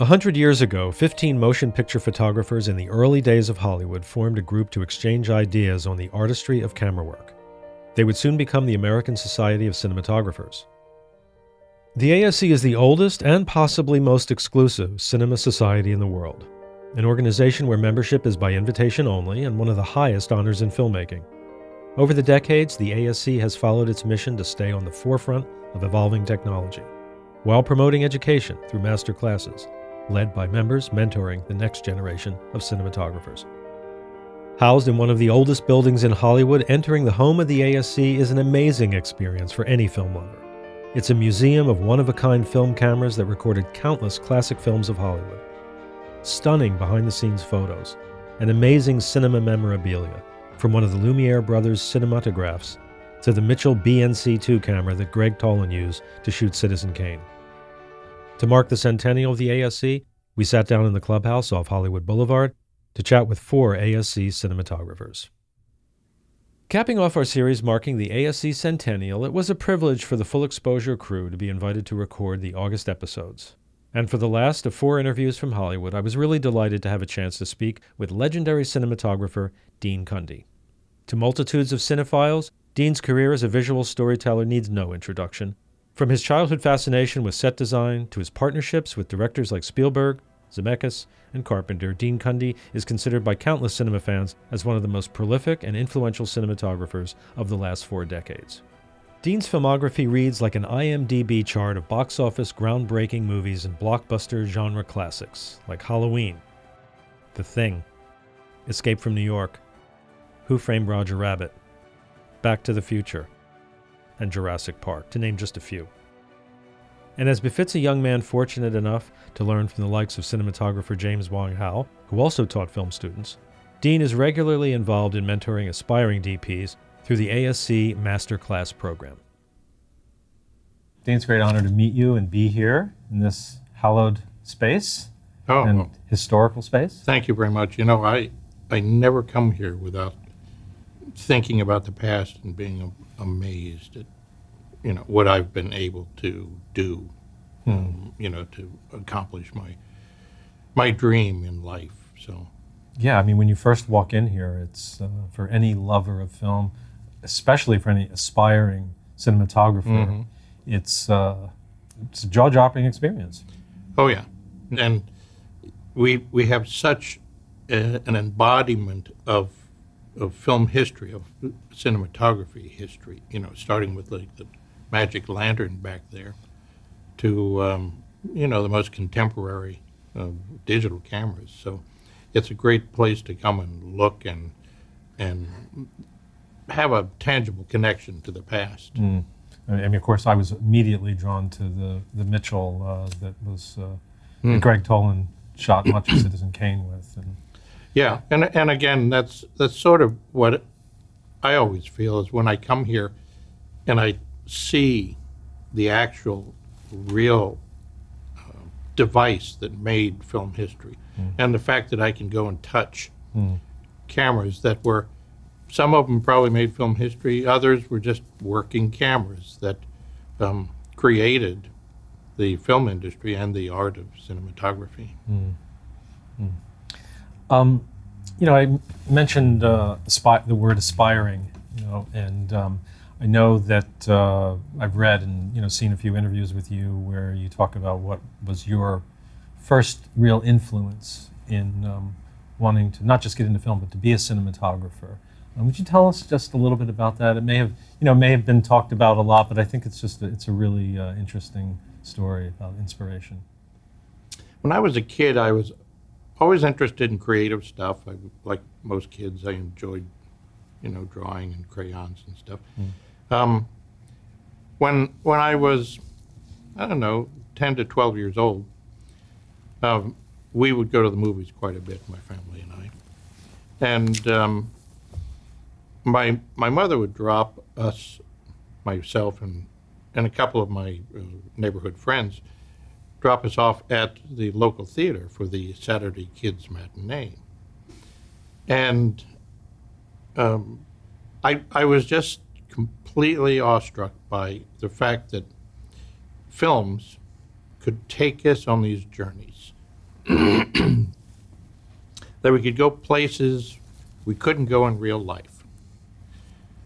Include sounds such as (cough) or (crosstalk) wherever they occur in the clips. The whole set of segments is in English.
A hundred years ago, 15 motion picture photographers in the early days of Hollywood formed a group to exchange ideas on the artistry of camera work. They would soon become the American Society of Cinematographers. The ASC is the oldest and possibly most exclusive cinema society in the world, an organization where membership is by invitation only and one of the highest honors in filmmaking. Over the decades, the ASC has followed its mission to stay on the forefront of evolving technology, while promoting education through master classes led by members mentoring the next generation of cinematographers. Housed in one of the oldest buildings in Hollywood, entering the home of the ASC is an amazing experience for any film lover. It's a museum of one of a kind film cameras that recorded countless classic films of Hollywood. Stunning behind the scenes photos, and amazing cinema memorabilia, from one of the Lumiere brothers' cinematographs to the Mitchell BNC 2 camera that Gregg Toland used to shoot Citizen Kane. To mark the centennial of the ASC, we sat down in the clubhouse off Hollywood Boulevard to chat with four ASC cinematographers. Capping off our series marking the ASC centennial, it was a privilege for the Full Exposure crew to be invited to record the August episodes. And for the last of four interviews from Hollywood, I was really delighted to have a chance to speak with legendary cinematographer Dean Cundey. To multitudes of cinephiles, Dean's career as a visual storyteller needs no introduction, from his childhood fascination with set design to his partnerships with directors like Spielberg, Zemeckis, and Carpenter, Dean Cundey is considered by countless cinema fans as one of the most prolific and influential cinematographers of the last four decades. Dean's filmography reads like an IMDb chart of box office groundbreaking movies and blockbuster genre classics like Halloween, The Thing, Escape from New York, Who Framed Roger Rabbit, Back to the Future, and Jurassic Park, to name just a few. And as befits a young man fortunate enough to learn from the likes of cinematographer James Wong Howe, who also taught film students, Dean is regularly involved in mentoring aspiring DPs through the ASC Masterclass program. Dean, it's a great honor to meet you and be here in this hallowed space oh, and historical space. Thank you very much. You know, I I never come here without thinking about the past and being amazed at you know what I've been able to do, hmm. um, you know, to accomplish my my dream in life. So. Yeah, I mean, when you first walk in here, it's uh, for any lover of film, especially for any aspiring cinematographer, mm-hmm. it's uh, it's a jaw-dropping experience. Oh yeah, and we we have such a, an embodiment of of film history, of cinematography history, you know, starting with like the Magic Lantern back there to, um, you know, the most contemporary uh, digital cameras. So it's a great place to come and look and, and have a tangible connection to the past. Mm. I mean, of course, I was immediately drawn to the, the Mitchell uh, that was uh, mm. that Gregg Toland shot much of Citizen Kane with. And, yeah, and and again, that's that's sort of what I always feel is when I come here, and I see the actual, real uh, device that made film history, mm. and the fact that I can go and touch mm. cameras that were, some of them probably made film history, others were just working cameras that um, created the film industry and the art of cinematography. Mm. Um, you know, I mentioned uh, the word aspiring, you know, and um, I know that uh, I've read and you know seen a few interviews with you where you talk about what was your first real influence in um, wanting to not just get into film but to be a cinematographer. Um, would you tell us just a little bit about that? It may have you know may have been talked about a lot, but I think it's just a, it's a really uh, interesting story about inspiration. When I was a kid, I was always interested in creative stuff. I, like most kids, I enjoyed, you know, drawing and crayons and stuff. Mm. Um, when when I was, I don't know, ten to twelve years old, um, we would go to the movies quite a bit, my family and I, and um, my my mother would drop us, myself and and a couple of my uh, neighborhood friends drop us off at the local theater for the Saturday Kids matinee. And um, I, I was just completely awestruck by the fact that films could take us on these journeys (clears throat) that we could go places we couldn't go in real life.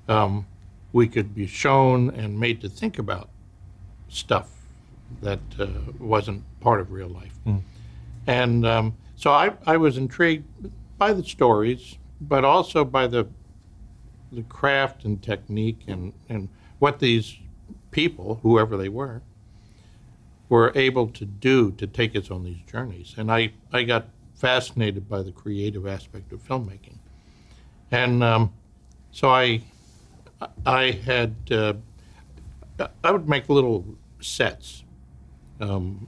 Um, we could be shown and made to think about stuff that uh, wasn't part of real life. And um, so I, I was intrigued by the stories, but also by the the craft and technique and, and what these people, whoever they were, were able to do to take us on these journeys. And I, I got fascinated by the creative aspect of filmmaking. And um, so I, I had, uh, I would make little sets um,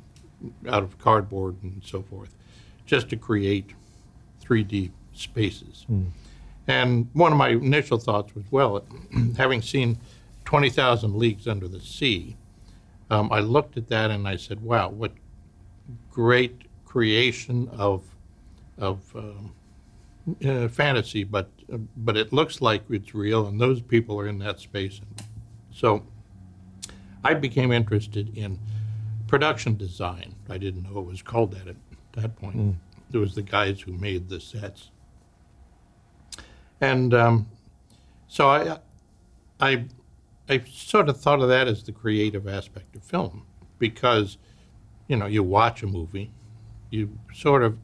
out of cardboard and so forth, just to create 3D spaces. And one of my initial thoughts was, well, (clears throat) having seen 20,000 Leagues Under the Sea, um, I looked at that and I said, wow, what great creation of, of um, uh, fantasy, but, uh, but it looks like it's real, and those people are in that space. So I became interested in production design. I didn't know it was called that at that point. It was the guys who made the sets. And um, so I, I, I sort of thought of that as the creative aspect of film because, you know, you watch a movie, you sort of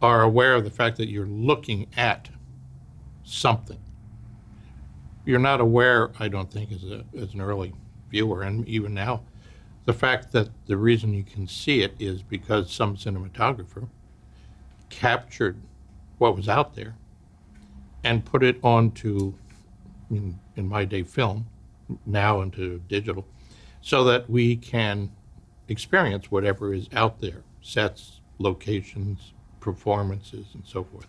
are aware of the fact that you're looking at something. You're not aware, I don't think, as, a, as an early viewer, and even now, the fact that the reason you can see it is because some cinematographer captured what was out there and put it onto, in, in my day, film, now into digital, so that we can experience whatever is out there sets, locations, performances, and so forth.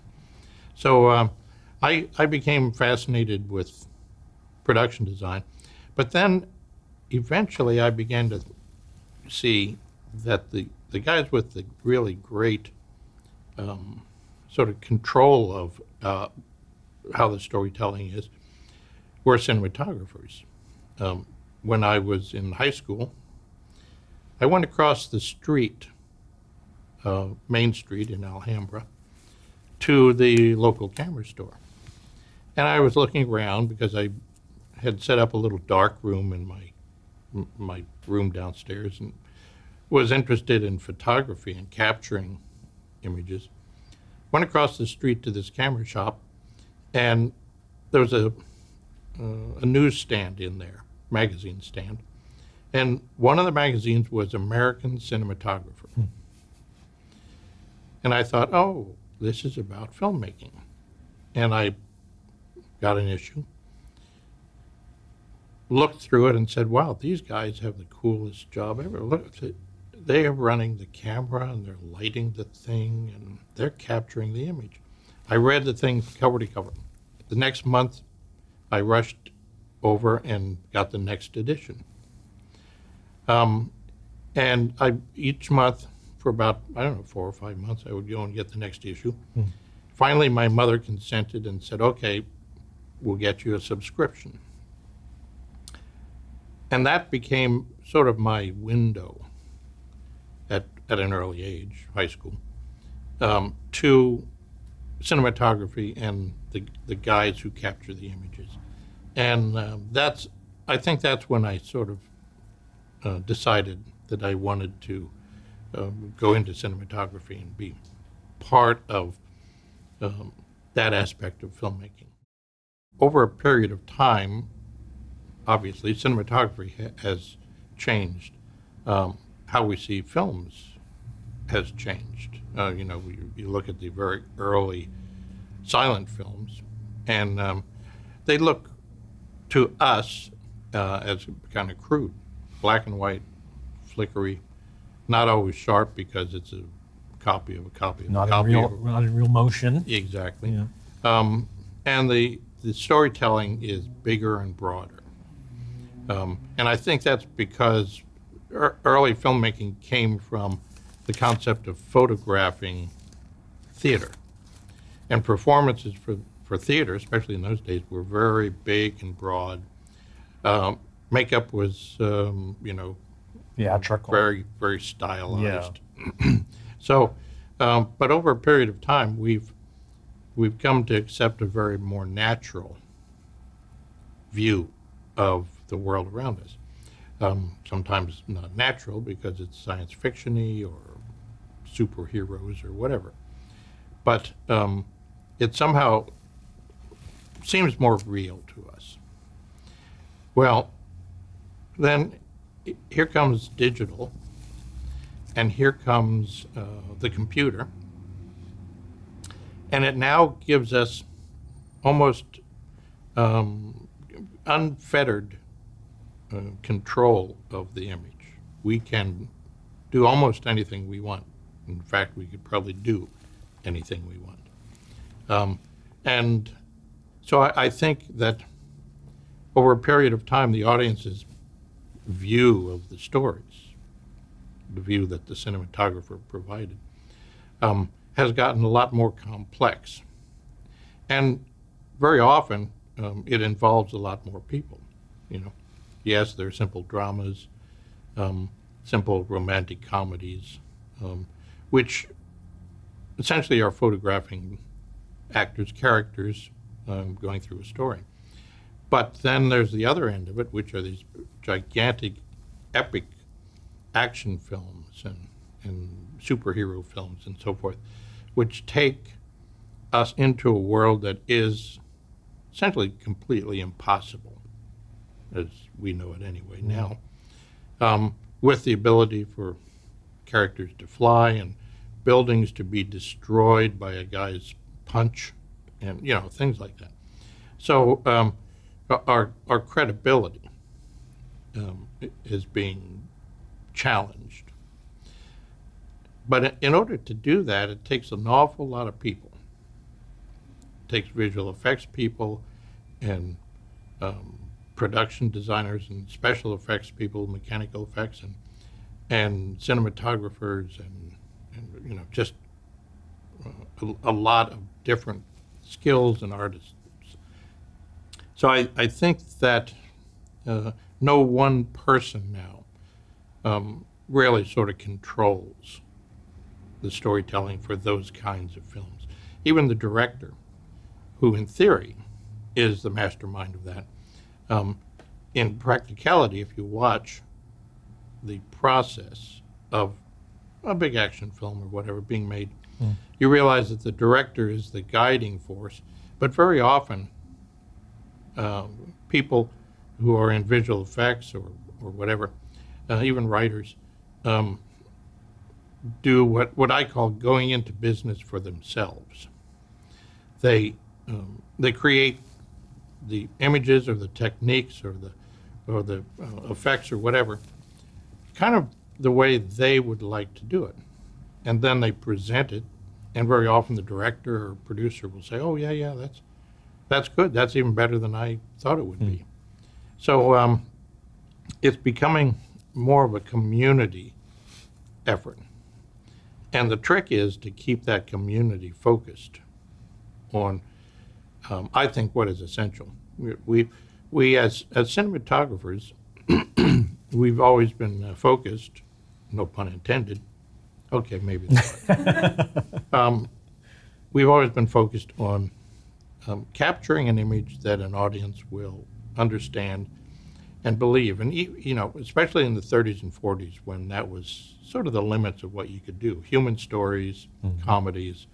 So um, I, I became fascinated with production design, but then eventually I began to see that the, the guys with the really great um, sort of control of uh, how the storytelling is were cinematographers. Um, when I was in high school, I went across the street, uh, Main Street in Alhambra, to the local camera store. And I was looking around because I had set up a little dark room in my my room downstairs and was interested in photography and capturing images. Went across the street to this camera shop, and there was a uh, a newsstand in there, magazine stand, and one of the magazines was American Cinematographer. And I thought, oh, this is about filmmaking, and I got an issue, looked through it, and said, wow, these guys have the coolest job ever. Look, at they are running the camera and they're lighting the thing and they're capturing the image. I read the thing cover to cover. The next month, I rushed over and got the next edition. Um, and I each month for about I don't know four or five months I would go and get the next issue. Finally, my mother consented and said, "Okay, we'll get you a subscription." And that became sort of my window at at an early age, high school, um, to cinematography and the the guys who capture the images, and um, that's I think that's when I sort of uh, decided that I wanted to um, go into cinematography and be part of um, that aspect of filmmaking. Over a period of time, obviously, cinematography ha- has changed. Um, how we see films has changed. Uh, you know, you, you look at the very early silent films, and um, they look to us uh, as kind of crude, black and white, flickery, not always sharp because it's a copy of a copy of Not a in copy real, of a not in real motion. Exactly. Yeah. Um, and the, the storytelling is bigger and broader. Um, and I think that's because ear early filmmaking came from the concept of photographing theater. And performances for, for theater, especially in those days, were very big and broad. Um, makeup was, um, you know, Theatrical. very, very stylized. (clears throat) So, um, but over a period of time, we've we've come to accept a very more natural view of the world around us. Um, sometimes not natural because it's science fictiony or superheroes or whatever, but um, it somehow seems more real to us. Well, then here comes digital, and here comes uh, the computer, and it now gives us almost um, unfettered uh, control of the image. We can do almost anything we want. In fact, we could probably do anything we want. Um, and so I, I, think that over a period of time, the audience's view of the stories, the view that the cinematographer provided, um, has gotten a lot more complex. And very often, um, it involves a lot more people. You know, yes, there are simple dramas, um, simple romantic comedies, um, which essentially are photographing actors' characters um, going through a story. But then there's the other end of it, which are these gigantic, epic action films and, and superhero films and so forth, which take us into a world that is essentially completely impossible, as we know it anyway now, um, with the ability for characters to fly and buildings to be destroyed by a guy's punch and you know things like that. So um, our our credibility um, is being challenged. But in order to do that, it takes an awful lot of people. It takes visual effects people and um, production designers and special effects people, mechanical effects, and and cinematographers, and, and you know just uh, a, a lot of different skills and artists. So I, I think that uh, no one person now um, really sort of controls the storytelling for those kinds of films. Even the director, who in theory is the mastermind of that, um, in practicality, if you watch the process of a big action film or whatever being made, mm. you realize that the director is the guiding force. But very often, uh, people who are in visual effects or, or whatever, uh, even writers, um, do what, what I call going into business for themselves. They, um, they create the images or the techniques or the, or the uh, effects or whatever, kind of the way they would like to do it. And then they present it, and very often the director or producer will say, "Oh yeah, yeah, that's that's good. That's even better than I thought it would mm. be." Hmm. So um, it's becoming more of a community effort. And the trick is to keep that community focused on, um, I think, what is essential. We, we, we as, as cinematographers, (clears throat) we've always been uh, focused, no pun intended. Okay, maybe. (laughs) um, we've always been focused on um, capturing an image that an audience will understand and believe. And, you know, especially in the 30s and 40s when that was sort of the limits of what you could do human stories, mm-hmm. comedies,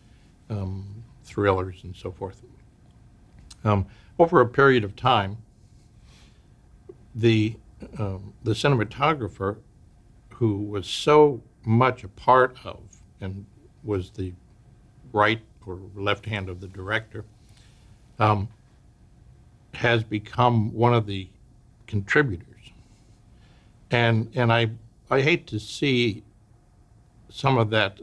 um, thrillers, and so forth. Um, over a period of time, the, um, the cinematographer who was so much a part of and was the right or left hand of the director um, has become one of the contributors. And, and I, I hate to see some of that,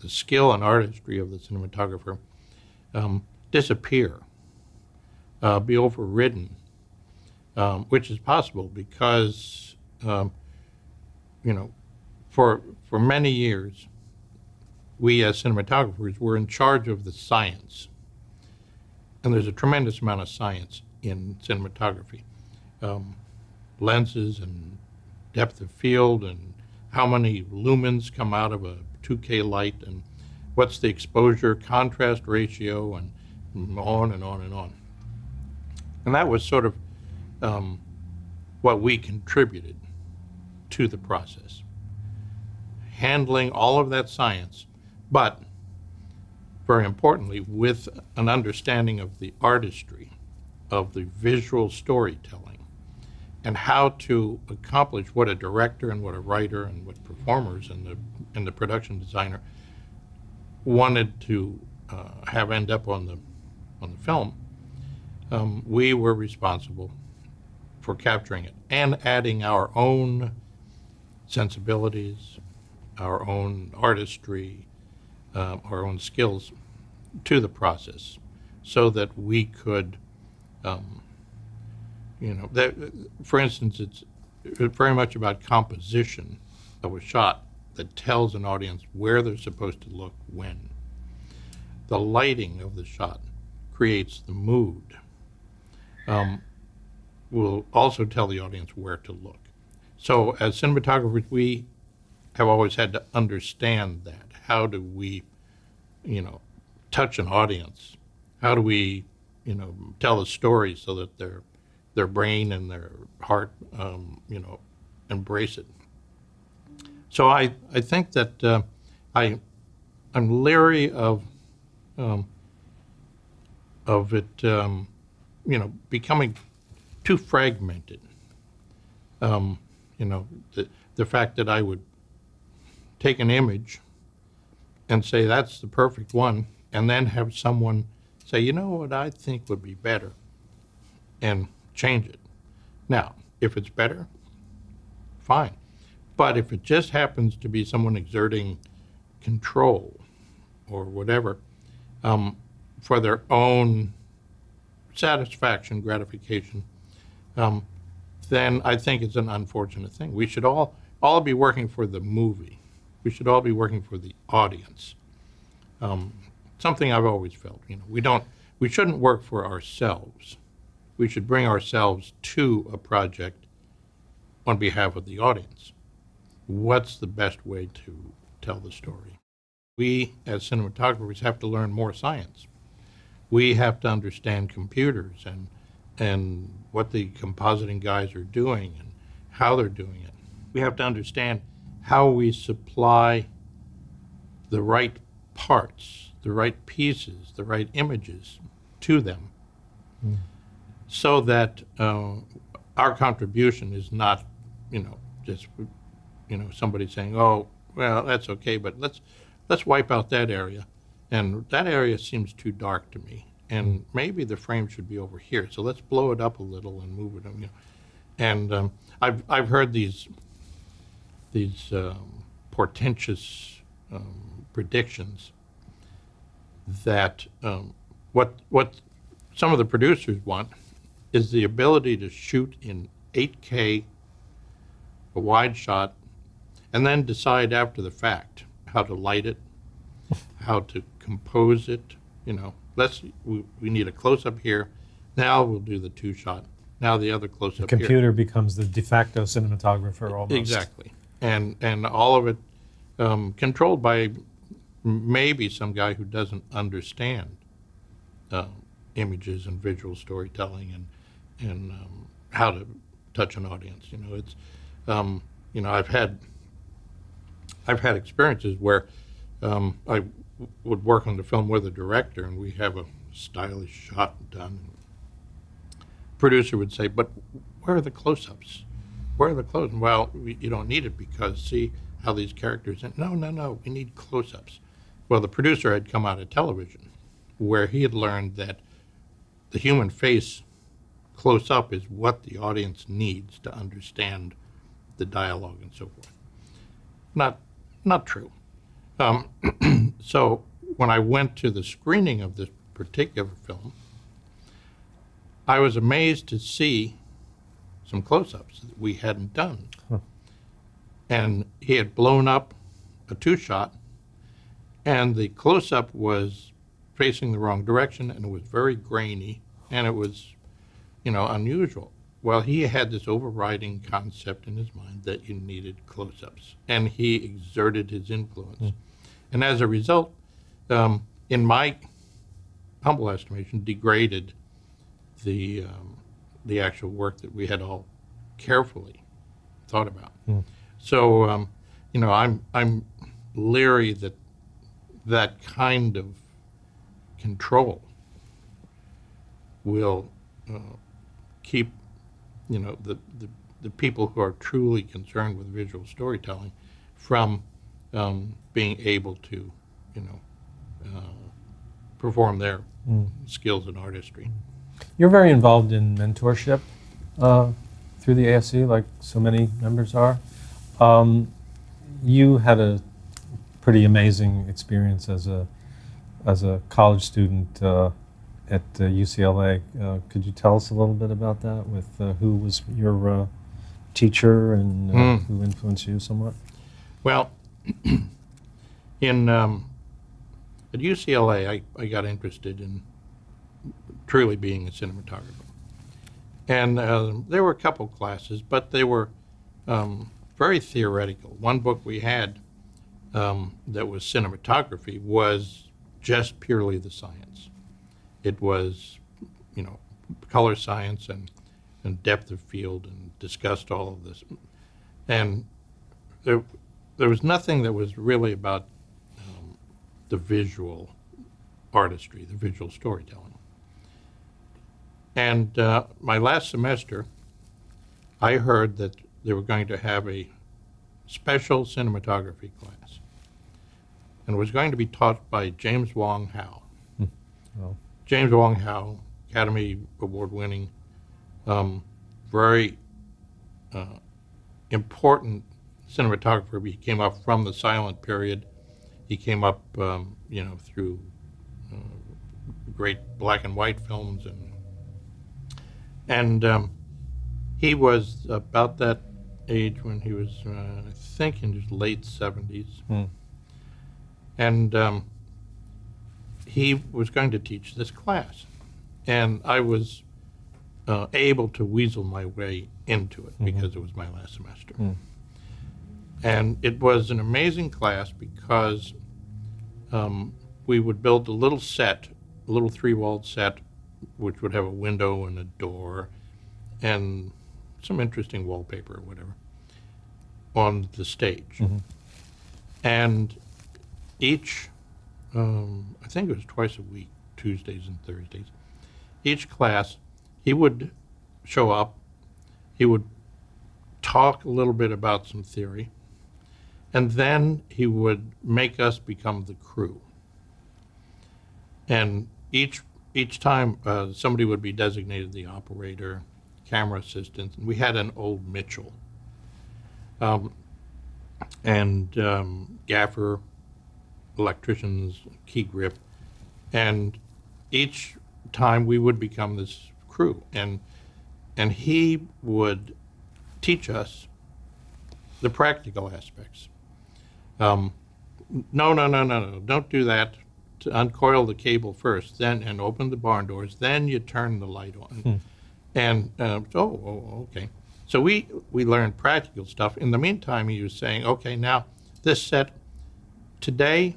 the skill and artistry of the cinematographer um, disappear, uh, be overridden, um, which is possible because, um, you know, for, for many years, we as cinematographers were in charge of the science. And there's a tremendous amount of science in cinematography. Um, lenses and depth of field and how many lumens come out of a 2K light and what's the exposure contrast ratio and on and on and on. And that was sort of um, what we contributed to the process. Handling all of that science, but very importantly, with an understanding of the artistry, of the visual storytelling, and how to accomplish what a director and what a writer and what performers and the and the production designer wanted to uh, have end up on the on the film. Um, we were responsible for capturing it and adding our own sensibilities, our own artistry, uh, our own skills to the process so that we could, um, you know, that, for instance, it's very much about composition of a shot that tells an audience where they're supposed to look when. The lighting of the shot creates the mood. Um, will also tell the audience where to look. So, as cinematographers, we have always had to understand that. How do we, you know, touch an audience? How do we, you know, tell a story so that their their brain and their heart, um, you know, embrace it? So I I think that uh, I I'm leery of um, of it, um, you know, becoming too fragmented. Um, you know, the, the fact that I would take an image and say that's the perfect one, and then have someone say, you know what I think would be better, and change it. Now, if it's better, fine. But if it just happens to be someone exerting control or whatever um, for their own satisfaction, gratification, um, then I think it's an unfortunate thing. We should all all be working for the movie. We should all be working for the audience. Um, something I've always felt. You know, we don't we shouldn't work for ourselves. We should bring ourselves to a project on behalf of the audience. What's the best way to tell the story? We, as cinematographers, have to learn more science. We have to understand computers and and what the compositing guys are doing and how they're doing it. We have to understand how we supply the right parts, the right pieces, the right images to them mm. so that uh, our contribution is not, you know, just, you know, somebody saying, oh, well, that's okay, but let's, let's wipe out that area. And that area seems too dark to me and maybe the frame should be over here. So let's blow it up a little and move it. You know. And um, I've I've heard these these um, portentous um, predictions that um, what what some of the producers want is the ability to shoot in 8K, a wide shot, and then decide after the fact how to light it, how to compose it, you know, let's we, we need a close up here. Now we'll do the two shot. Now the other close up. the. Computer here. becomes the de facto cinematographer almost. Exactly, and and all of it um, controlled by maybe some guy who doesn't understand uh, images and visual storytelling and and um, how to touch an audience. You know, it's um, you know I've had I've had experiences where um, I would work on the film with a director, and we have a stylish shot done. Producer would say, "But where are the close-ups? Where are the close?" Well, we, you don't need it because see how these characters. And no, no, no. We need close-ups. Well, the producer had come out of television, where he had learned that the human face close up is what the audience needs to understand the dialogue and so forth. Not, not true. Um, (clears throat) so when I went to the screening of this particular film, I was amazed to see some close-ups that we hadn't done. Huh. And he had blown up a two-shot, and the close-up was facing the wrong direction, and it was very grainy, and it was, you know, unusual. Well, he had this overriding concept in his mind that you needed close-ups, and he exerted his influence. Mm. And as a result, um, in my humble estimation, degraded the um, the actual work that we had all carefully thought about. So, um, you know, I'm I'm leery that that kind of control will uh, keep, you know, the, the the people who are truly concerned with visual storytelling from um, being able to, you know, uh, perform their skills in artistry. You're very involved in mentorship uh, through the ASC, like so many members are. Um, you had a pretty amazing experience as a as a college student uh, at uh, UCLA. Uh, could you tell us a little bit about that? With uh, who was your uh, teacher and uh, Mm. who influenced you somewhat? Well, (clears throat) in um, at UCLA, I, I got interested in truly being a cinematographer, and uh, there were a couple classes, but they were um, very theoretical. One book we had um, that was cinematography was just purely the science. It was, you know, color science and, and depth of field, and discussed all of this, and there, there was nothing that was really about um, the visual artistry, the visual storytelling. And uh, my last semester, I heard that they were going to have a special cinematography class. And it was going to be taught by James Wong Howe. Well, James Wong Howe, Academy Award winning, um, very uh, important cinematographer. He came up from the silent period. He came up, um, you know, through uh, great black and white films, and and um, he was about that age when he was, uh, I think, in his late seventies, Hmm. and um, he was going to teach this class, and I was uh, able to weasel my way into it because it was my last semester. Mm. And it was an amazing class because um, we would build a little set, a little three walled set, which would have a window and a door and some interesting wallpaper or whatever on the stage. Mhm. And each, um, I think it was twice a week, Tuesdays and Thursdays, each class, he would show up, he would talk a little bit about some theory, and then he would make us become the crew. And each each time uh, somebody would be designated the operator, camera assistant, and we had an old Mitchell, um, and um, gaffer, electricians, key grip, and each time we would become this crew, and and he would teach us the practical aspects. Um, no, no, no, no, no, don't do that. To uncoil the cable first, then and open the barn doors, then you turn the light on. And uh, oh, oh, okay. So we we learned practical stuff. In the meantime, he was saying, okay, now this set today,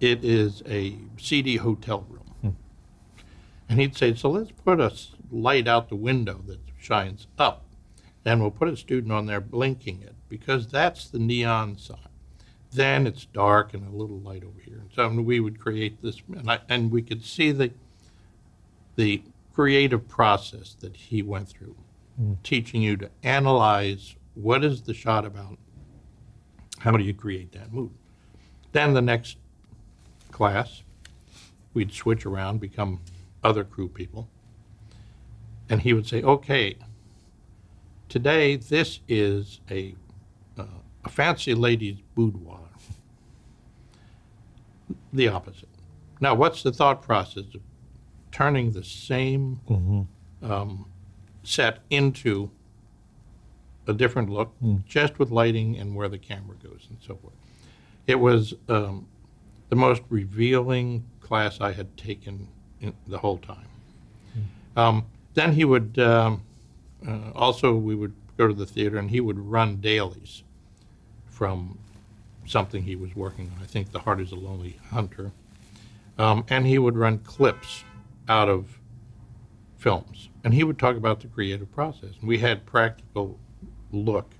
it is a seedy hotel room. And he'd say, so let's put a light out the window that shines up. and we'll put a student on there blinking it because that's the neon sign. Then it's dark and a little light over here. And so we would create this, and, I, and we could see the, the creative process that he went through, teaching you to analyze what is the shot about, how do you create that mood. Then the next class, we'd switch around, become other crew people. And he would say, okay, today this is a, uh, a fancy lady's boudoir. The opposite. Now, what's the thought process of turning the same Mm-hmm. um, set into a different look, just with lighting and where the camera goes and so forth. It was um, the most revealing class I had taken in the whole time. Um, then he would um, uh, also we would go to the theater and he would run dailies from something he was working on. I think The Heart is a Lonely Hunter. Um, and he would run clips out of films. And he would talk about the creative process. And we had practical look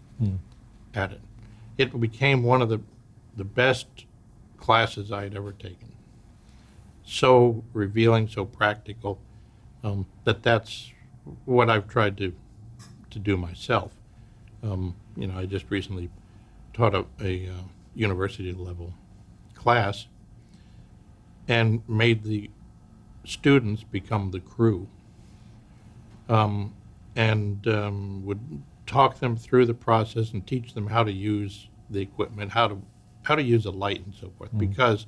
at it. It became one of the, the best classes I had ever taken. So revealing, so practical, um, that that's what I've tried to, to do myself. Um, you know, I just recently taught a, a uh, university level class and made the students become the crew um, and um, would talk them through the process and teach them how to use the equipment, how to how to use a light and so forth. Because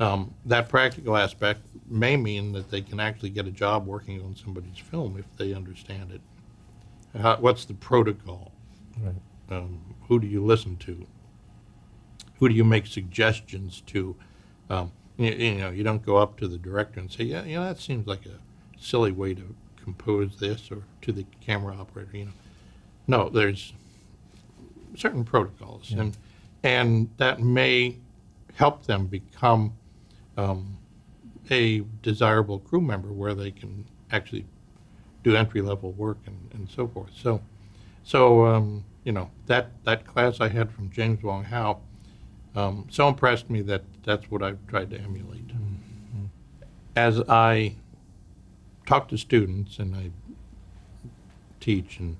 um, that practical aspect may mean that they can actually get a job working on somebody's film if they understand it. How, what's the protocol? Right. Um, who do you listen to? Who do you make suggestions to? Um, you, you know, you don't go up to the director and say, "Yeah, you know, that seems like a silly way to compose this," or to the camera operator. You know, no, there's certain protocols, and and that may help them become um, a desirable crew member where they can actually do entry level work and, and so forth. So, so um, you know that that class I had from James Wong Howe um, so impressed me that that's what I've tried to emulate. As I talk to students and I teach and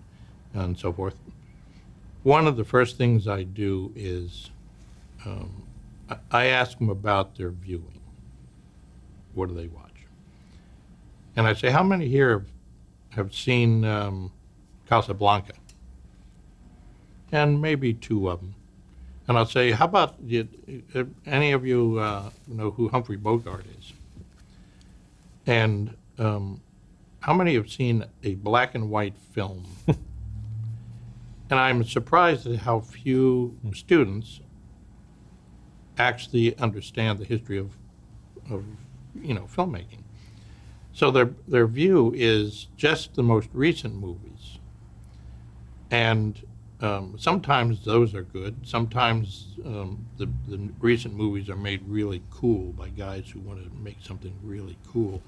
and so forth, one of the first things I do is um, I- I ask them about their viewing. What do they watch? And I say, how many here have, have seen um, Casablanca? And maybe two of them. And I'll say, how about did, any of you uh, know who Humphrey Bogart is? And um, how many have seen a black and white film? (laughs) and I'm surprised at how few students actually understand the history of, of you know, filmmaking. So their their view is just the most recent movies, and um, sometimes those are good. Sometimes um, the the recent movies are made really cool by guys who want to make something really cool,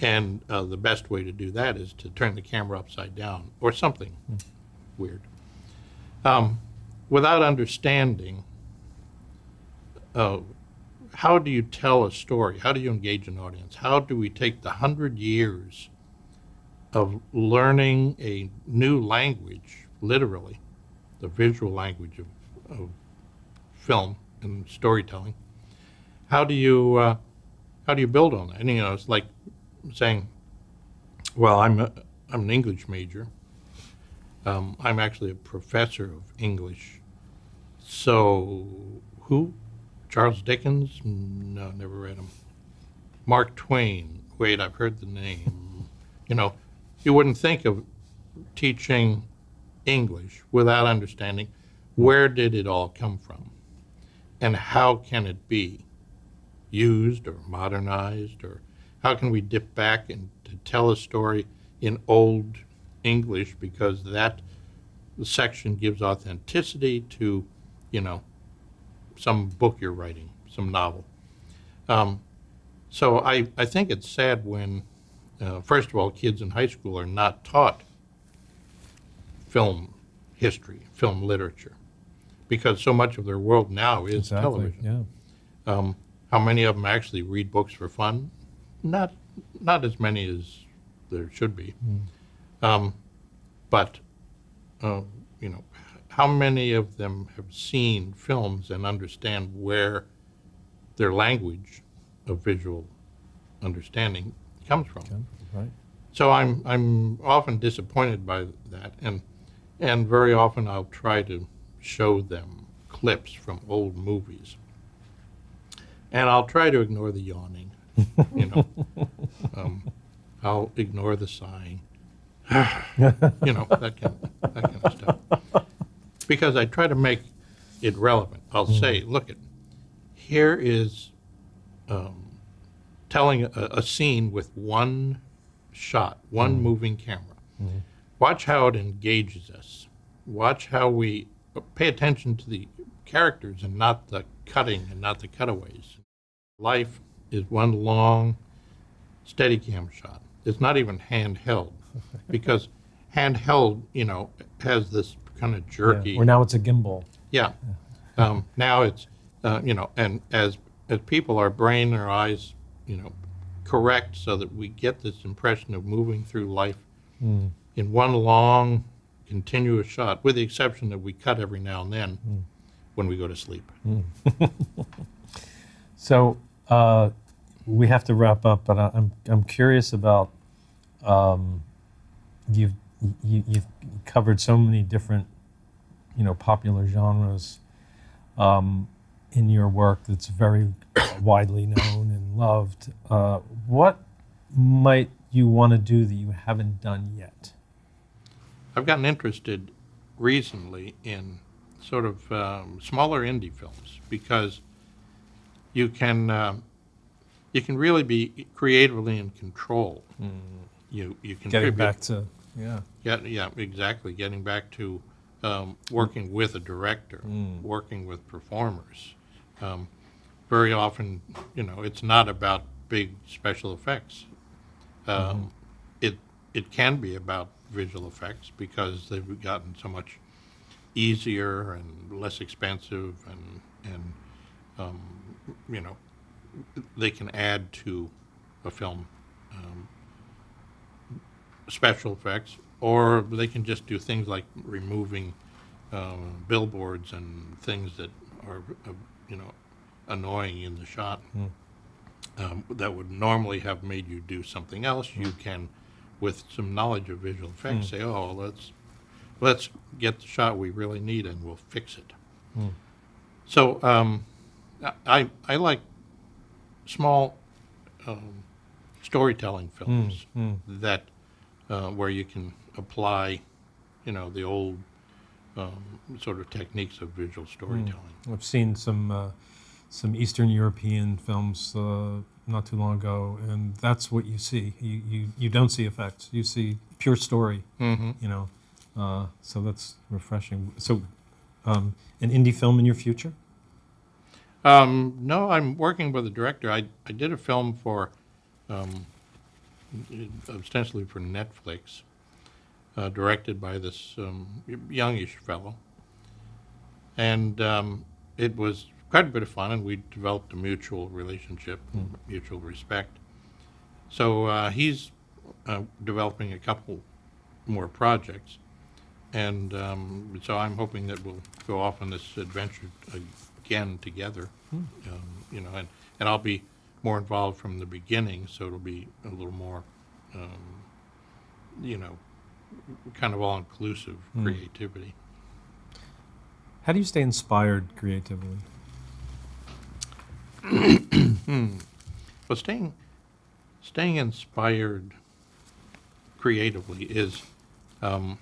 and uh, the best way to do that is to turn the camera upside down or something weird. Um, without understanding uh, how do you tell a story? How do you engage an audience? How do we take the hundred years of learning a new language, literally, the visual language of, of film and storytelling? How do you uh, how do you build on that? And you know, it's like saying, "Well, I'm a, I'm an English major. Um, I'm actually a professor of English. So who Charles Dickens? No, never read him. Mark Twain. Wait, I've heard the name. you know, you wouldn't think of teaching English without understanding where did it all come from and how can it be used or modernized or how can we dip back and tell a story in old English because that section gives authenticity to, you know, some book you're writing, some novel. Um, so I, I think it's sad when, uh, first of all, kids in high school are not taught film history, film literature, because so much of their world now is Exactly. television. Yeah. Um, how many of them actually read books for fun? Not, not as many as there should be. Um, but, uh, you know, how many of them have seen films and understand where their language of visual understanding comes from? Okay. Right. So I'm I'm often disappointed by that, and and very often I'll try to show them clips from old movies, and I'll try to ignore the yawning, you know. (laughs) um, I'll ignore the sighing, you know that kind that kind of stuff, because I try to make it relevant. I'll say, look at here is um, telling a, a scene with one shot, one moving camera. Watch how it engages us. Watch how we pay attention to the characters and not the cutting and not the cutaways. Life is one long steady Steadicam shot. It's not even handheld (laughs) because handheld, you know, has this kind of jerky. Yeah. Or now it's a gimbal. Yeah. (laughs) Um, now it's, uh, you know, and as as people, our brain, our eyes, you know, correct so that we get this impression of moving through life Mm. In one long, continuous shot, with the exception that we cut every now and then when we go to sleep. (laughs) So uh, we have to wrap up, but I- I'm I'm curious about um, you've you, you've covered so many different you know popular genres um, in your work that's very widely known and loved. Uh, what might you want to do that you haven't done yet? I've gotten interested recently in sort of um, smaller indie films because you can um, you can really be creatively in control. You you can Getting back to yeah. Yeah, yeah, exactly. Getting back to um, working with a director, working with performers. Um, very often, you know, it's not about big special effects. Um, It it can be about visual effects because they've gotten so much easier and less expensive, and and um, you know, they can add to a film um, special effects, or they can just do things like removing um, billboards and things that are, uh, you know, annoying in the shot. Um, that would normally have made you do something else. You can, with some knowledge of visual effects, say, "Oh, let's let's get the shot we really need, and we'll fix it." So um, I I like small um, storytelling films that uh, where you can apply, you know, the old um, sort of techniques of visual storytelling. I've seen some uh, some Eastern European films uh, not too long ago, and that's what you see. You you, you don't see effects. You see pure story. Mm-hmm. You know, uh, so that's refreshing. So, um, an indie film in your future? Um, no, I'm working with a director. I, I did a film for, um, ostensibly for Netflix, uh, directed by this um, youngish fellow. And um, it was quite a bit of fun, and we developed a mutual relationship, mutual respect. So uh, he's uh, developing a couple more projects. And um, so I'm hoping that we'll go off on this adventure again together. Um, you know, and, and I'll be more involved from the beginning, so it'll be a little more, um, you know, kind of all inclusive creativity. How do you stay inspired creatively? But staying, staying inspired creatively is, um,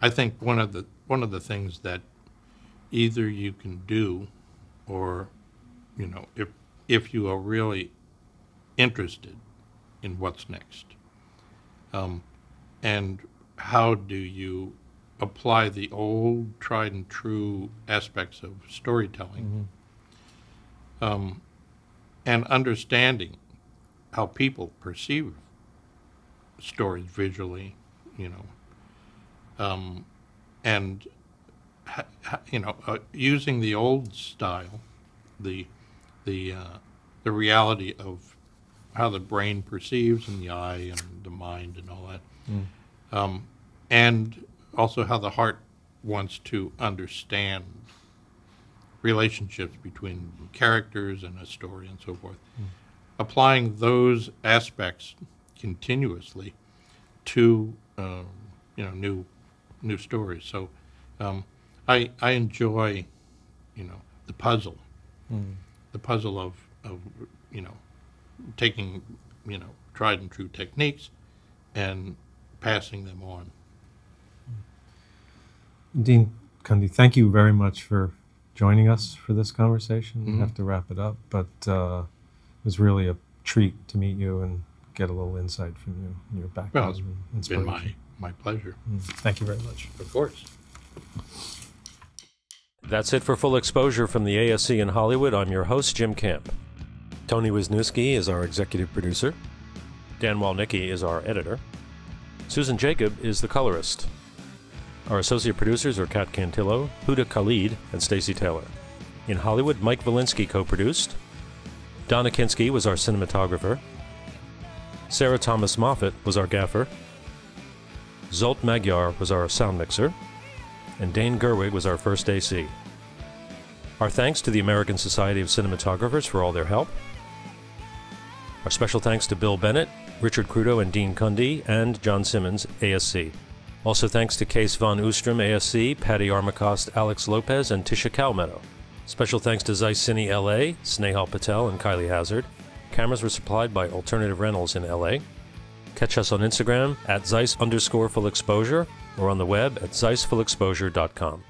I think one of the one of the things that either you can do, or, you know, if if you are really interested in what's next, um, and how do you apply the old tried and true aspects of storytelling um, and understanding how people perceive stories visually, you know, um, and you know, uh, using the old style, the the uh, the reality of how the brain perceives and the eye and the mind and all that, um, and also how the heart wants to understand relationships between characters and a story and so forth. Applying those aspects continuously to um, you know new new stories. So um, I I enjoy you know the puzzle, the puzzle of of you know taking you know tried and true techniques and passing them on. Dean Cundey, thank you very much for joining us for this conversation. We Mhm. have to wrap it up, but uh, it was really a treat to meet you and get a little insight from you and your background it's and It's been my my pleasure. Mm, Thank you very much. Of course. That's it for Full Exposure from the ASC in Hollywood. I'm your host, Jim Kamp. Tony Wisniewski is our executive producer. Dan Walnycky is our editor. Susan Jacob is the colorist. Our associate producers are Kat Cantillo, Huda Khalid, and Stacie Taylor. In Hollywood, Mike Valinsky co produced. Danna Kinsky was our cinematographer. Sarah Thomas Moffat was our gaffer. Zsolt Magyar was our sound mixer. And Dane Gerwig was our first AC. Our thanks to the American Society of Cinematographers for all their help. Our special thanks to Bill Bennett, Richard Crudo and Dean Cundey, and John Simmons, ASC. Also thanks to Kees van Oostrum, ASC, Patty Armacost, Alex Lopez, and Tisha Calmetto. Special thanks to Zeiss Cine LA, Snehal Patel, and Kylie Hazard. Cameras were supplied by Alternative Rentals in LA. Catch us on Instagram at Zeiss underscore full exposure or on the web at zeissfullexposure.com.